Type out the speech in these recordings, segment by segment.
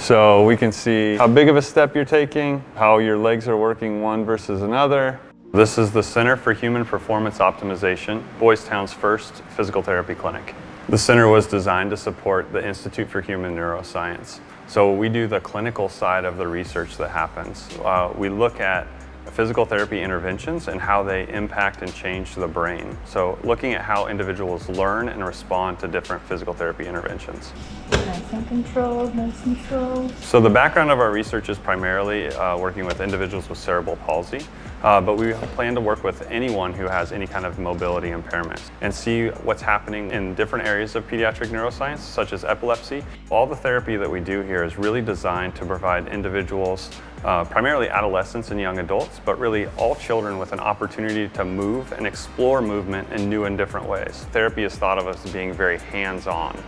So we can see how big of a step you're taking, how your legs are working one versus another. This is the Center for Human Performance Optimization, Boys Town's first physical therapy clinic. The center was designed to support the Institute for Human Neuroscience. So we do the clinical side of the research that happens. Uh, we look at physical therapy interventions and how they impact and change the brain. So looking at how individuals learn and respond to different physical therapy interventions. Nice and controlled, nice and slow. So the background of our research is primarily uh, working with individuals with cerebral palsy. Uh, but we plan to work with anyone who has any kind of mobility impairment and see what's happening in different areas of pediatric neuroscience, such as epilepsy. All the therapy that we do here is really designed to provide individuals, uh, primarily adolescents and young adults, but really all children with an opportunity to move and explore movement in new and different ways. Therapy is thought of as being very hands-on.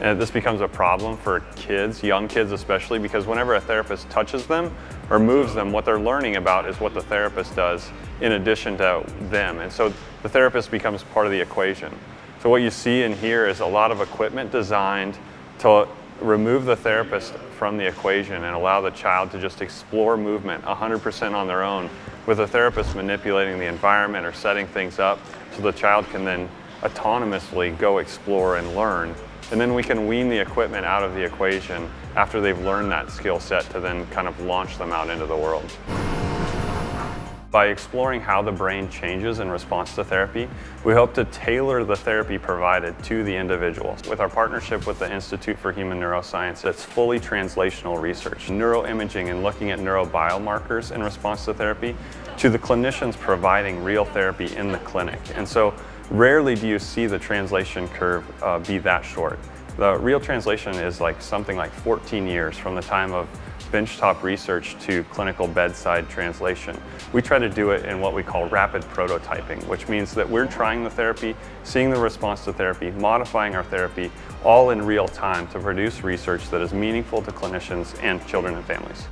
And this becomes a problem for kids, young kids especially, because whenever a therapist touches them or moves them, what they're learning about is what the therapist does in addition to them. And so the therapist becomes part of the equation. So what you see in here is a lot of equipment designed to remove the therapist from the equation and allow the child to just explore movement 100% on their own with the therapist manipulating the environment or setting things up so the child can then autonomously go explore and learn and then we can wean the equipment out of the equation after they've learned that skill set to then kind of launch them out into the world. By exploring how the brain changes in response to therapy, we hope to tailor the therapy provided to the individual. With our partnership with the Institute for Human Neuroscience, it's fully translational research, neuroimaging and looking at neurobiomarkers in response to therapy, to the clinicians providing real therapy in the clinic. And so Rarely do you see the translation curve uh, be that short. The real translation is like something like 14 years from the time of benchtop research to clinical bedside translation. We try to do it in what we call rapid prototyping, which means that we're trying the therapy, seeing the response to therapy, modifying our therapy, all in real time to produce research that is meaningful to clinicians and children and families.